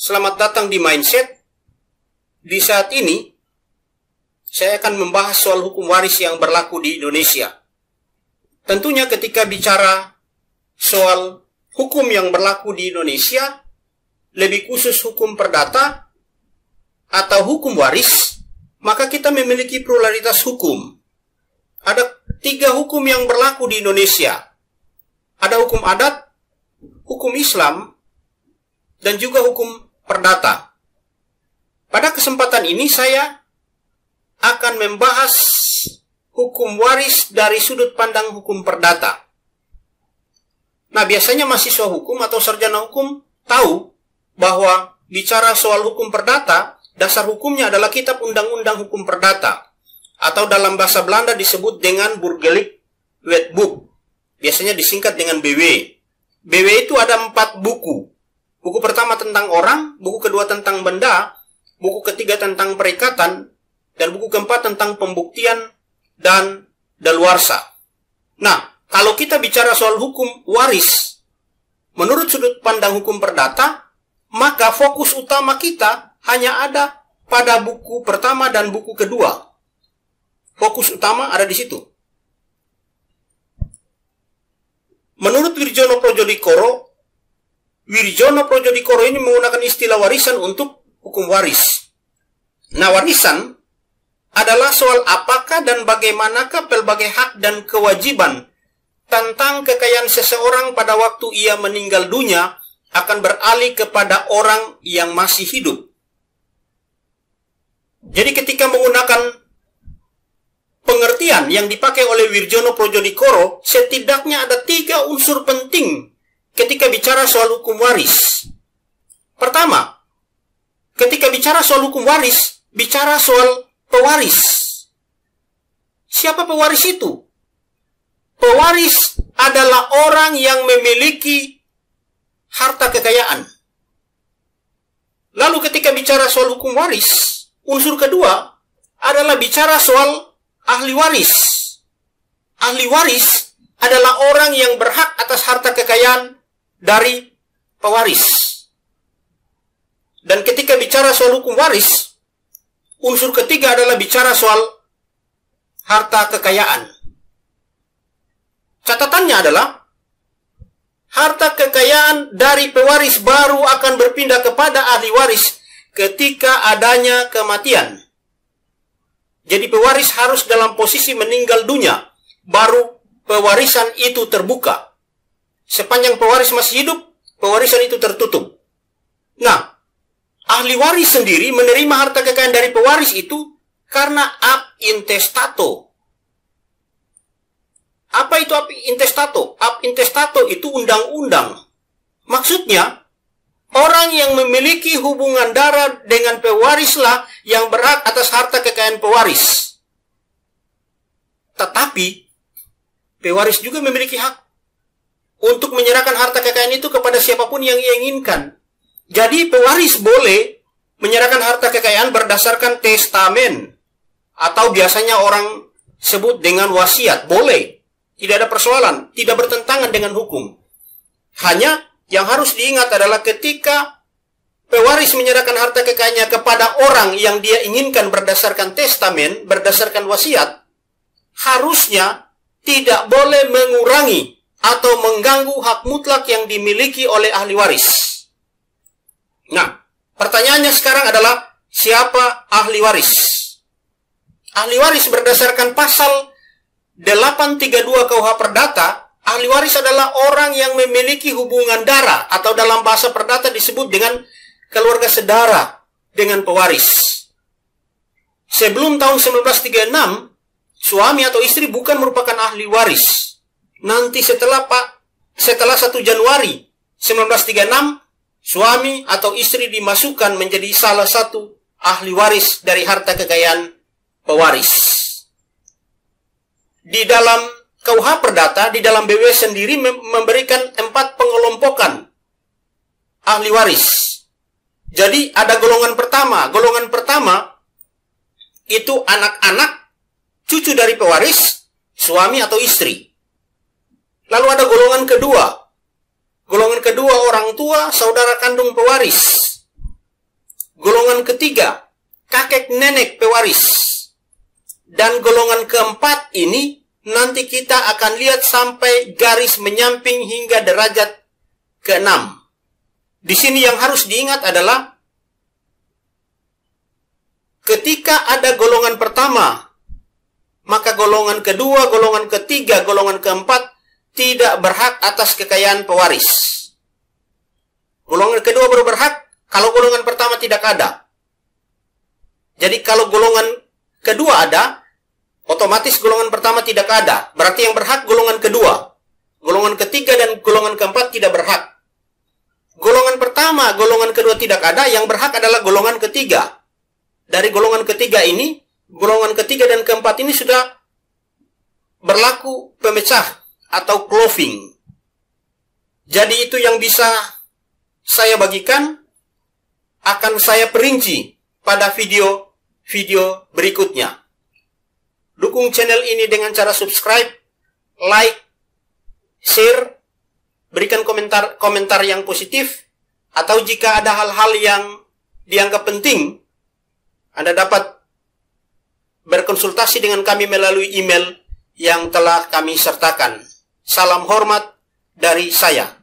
Selamat datang di Mindset. Di saat ini, saya akan membahas soal hukum waris yang berlaku di Indonesia. Tentunya ketika bicara soal hukum yang berlaku di Indonesia, lebih khusus hukum perdata atau hukum waris, maka kita memiliki pluralitas hukum. Ada tiga hukum yang berlaku di Indonesia. Ada hukum adat, hukum Islam, dan juga hukum perdata. Pada kesempatan ini saya akan membahas hukum waris dari sudut pandang hukum perdata. Nah, biasanya mahasiswa hukum atau sarjana hukum tahu bahwa bicara soal hukum perdata, dasar hukumnya adalah kitab undang-undang hukum perdata atau dalam bahasa Belanda disebut dengan Burgerlijk Wetboek. Biasanya disingkat dengan BW. BW itu ada empat buku. Buku pertama tentang orang, buku kedua tentang benda, buku ketiga tentang perikatan, dan buku keempat tentang pembuktian dan daluarsa. Nah, kalau kita bicara soal hukum waris, menurut sudut pandang hukum perdata, maka fokus utama kita hanya ada pada buku pertama dan buku kedua. Fokus utama ada di situ. Menurut Wirjono Projodikoro, Wirjono Projodikoro ini menggunakan istilah warisan untuk hukum waris. Nah, warisan adalah soal apakah dan bagaimanakah pelbagai hak dan kewajiban tentang kekayaan seseorang pada waktu ia meninggal dunia akan beralih kepada orang yang masih hidup. Jadi ketika menggunakan pengertian yang dipakai oleh Wirjono Projodikoro, setidaknya ada tiga unsur penting ketika bicara soal hukum waris. Pertama, ketika bicara soal hukum waris, bicara soal pewaris. Siapa pewaris itu? Pewaris adalah orang yang memiliki harta kekayaan. Lalu ketika bicara soal hukum waris, unsur kedua adalah bicara soal ahli waris. Ahli waris adalah orang yang berhak atas harta kekayaan dari pewaris. Dan ketika bicara soal hukum waris, unsur ketiga adalah bicara soal harta kekayaan. Catatannya adalah harta kekayaan dari pewaris baru akan berpindah kepada ahli waris ketika adanya kematian. Jadi pewaris harus dalam posisi meninggal dunia, baru pewarisan itu terbuka. Sepanjang pewaris masih hidup, pewarisan itu tertutup. Nah, ahli waris sendiri menerima harta kekayaan dari pewaris itu karena ab intestato. Apa itu ab intestato? Ab intestato itu undang-undang. Maksudnya, orang yang memiliki hubungan darah dengan pewarislah yang berhak atas harta kekayaan pewaris. Tetapi, pewaris juga memiliki hak untuk menyerahkan harta kekayaan itu kepada siapa pun yang ia inginkan. Jadi pewaris boleh menyerahkan harta kekayaan berdasarkan testamen atau biasanya orang sebut dengan wasiat. Boleh. Tidak ada persoalan, tidak bertentangan dengan hukum. Hanya yang harus diingat adalah ketika pewaris menyerahkan harta kekayaannya kepada orang yang dia inginkan berdasarkan testamen, berdasarkan wasiat, harusnya tidak boleh mengurangi atau mengganggu hak mutlak yang dimiliki oleh ahli waris. Nah, pertanyaannya sekarang adalah siapa ahli waris? Ahli waris berdasarkan pasal 832 KUH Perdata, ahli waris adalah orang yang memiliki hubungan darah atau dalam bahasa perdata disebut dengan keluarga sedara dengan pewaris. Sebelum tahun 1936, suami atau istri bukan merupakan ahli waris nanti setelah Pak setelah 1 Januari 1936 suami atau istri dimasukkan menjadi salah satu ahli waris dari harta kekayaan pewaris. Di dalam KUH Perdata, di dalam BW sendiri memberikan empat pengelompokan ahli waris. Jadi ada golongan pertama. Golongan pertama itu anak-anak cucu dari pewaris, suami atau istri. Lalu ada golongan kedua. Golongan kedua orang tua, saudara kandung pewaris. Golongan ketiga, kakek nenek pewaris. Dan golongan keempat ini nanti kita akan lihat sampai garis menyamping hingga derajat keenam. Di sini yang harus diingat adalah ketika ada golongan pertama, maka golongan kedua, golongan ketiga, golongan keempat tidak berhak atas kekayaan pewaris. Golongan kedua baru berhak kalau golongan pertama tidak ada. Jadi kalau golongan kedua ada, otomatis golongan pertama tidak ada. Berarti yang berhak golongan kedua. Golongan ketiga dan golongan keempat tidak berhak. Golongan pertama, golongan kedua tidak ada, yang berhak adalah golongan ketiga. Dari golongan ketiga ini, golongan ketiga dan keempat ini sudah berlaku pemecah atau cloving. Jadi itu yang bisa saya bagikan akan saya perinci pada video-video berikutnya. Dukung channel ini dengan cara subscribe, like, share, berikan komentar-komentar yang positif, atau jika ada hal-hal yang dianggap penting, Anda dapat berkonsultasi dengan kami melalui email yang telah kami sertakan. Salam hormat dari saya.